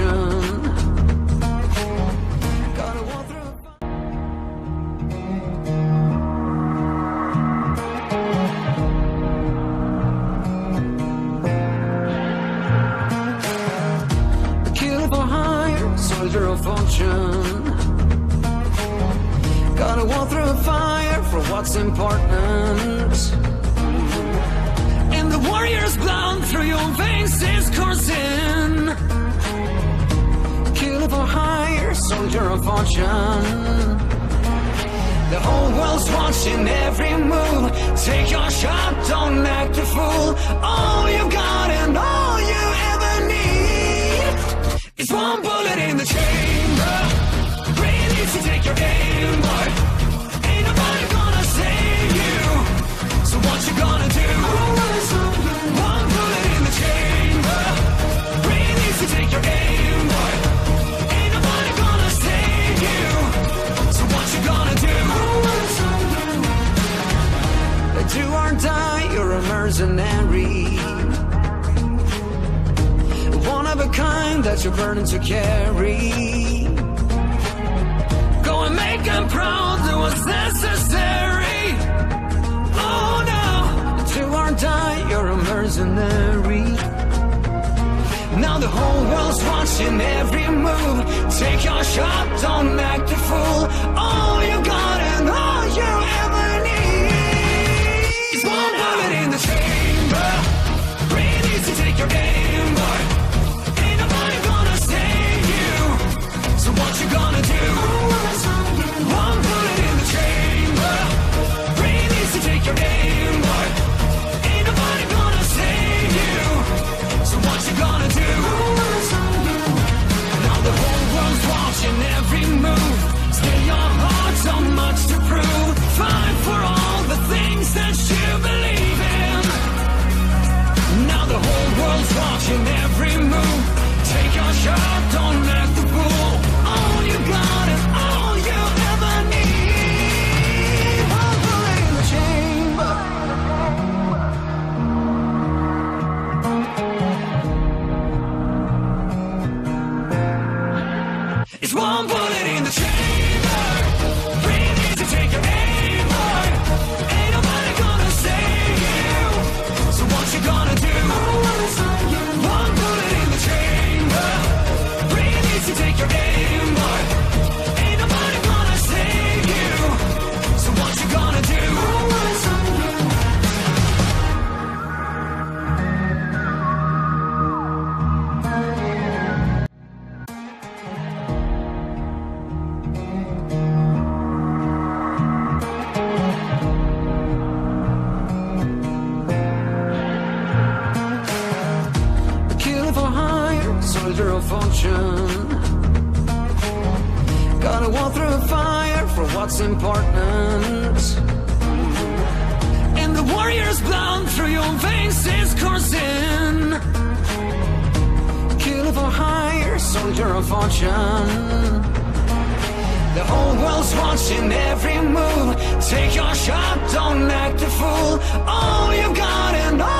fortune. Gotta walk through. Through fire for what's important. And the warrior's blood through your veins is coursing. Soldier of fortune. The whole world's watching every move. Take your shot, don't act a fool. All you've got and all you ever need is one bullet in the chamber. Ready to take your aim, but or die, you're a mercenary. One of a kind that's your burden to carry. Go and make them proud, do what's necessary. Oh no, do or die, you're a mercenary. Now the whole world's watching every move. Take your shot, don't act Ready to every move. Take your shot, don't the. All you got and all you ever need. In the chamber. It's one bullet in the chamber. Soldier of fortune. Gotta walk through fire for what's important. And the warrior's blood through your veins is coursing. Killer for hire, soldier of fortune. The whole world's watching every move. Take your shot, don't act a fool. All you've got and all